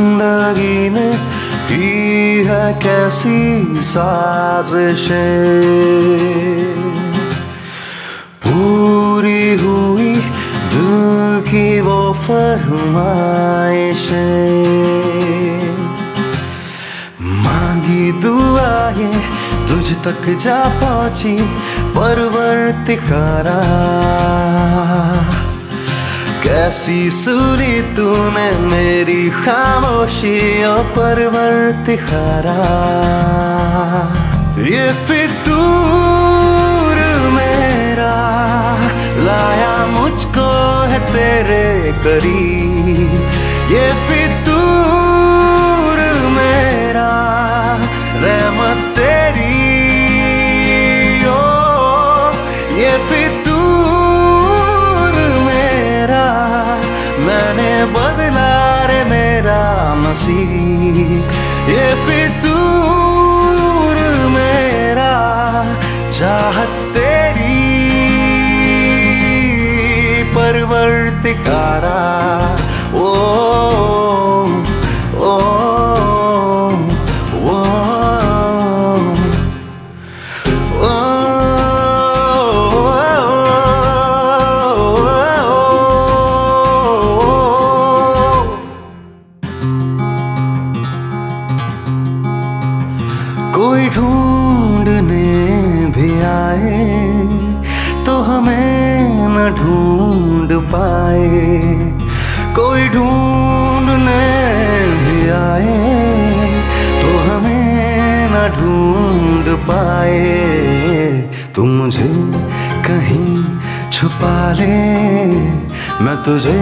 ज़िंदगी ने की है कैसी साजिश। पूरी हुई दिल की वो फरमाइश। मांगी दुआएँ तुझ तक जा पहुँची, परवर्तिकारा। कैसी सुनी तूने मेरी खामोशी ओ परवर्तिकारा ये फितूर मेरा, लाया मुझको है तेरे करीब। ये फितूर मेरा, रहमत तेरी, ओ, ये फितूर मेरा ये फितूर मेरा चाहत तेरी परवर्तिकारा। कोई ढूँढने भी आए तो हमें न ढूंढ पाए। कोई ढूँढने भी आए तो हमें न ढूंढ पाए। तू मुझे कहीं छुपा ले, मैं तुझे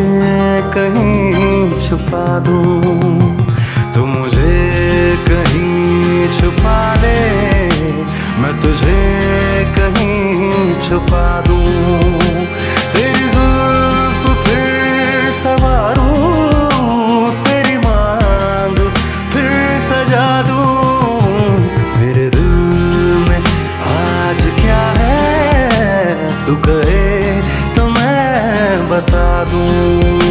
कहीं छुपा दूँ। तू मुझे छुपा ले, मैं तुझे कहीं छुपा दूँ। तेरी जुल्फ फिर सवारूं, तेरी मांग फिर सजा दूँ। मेरे दिल में आज क्या है, तू कहे तो मैं बता दूँ।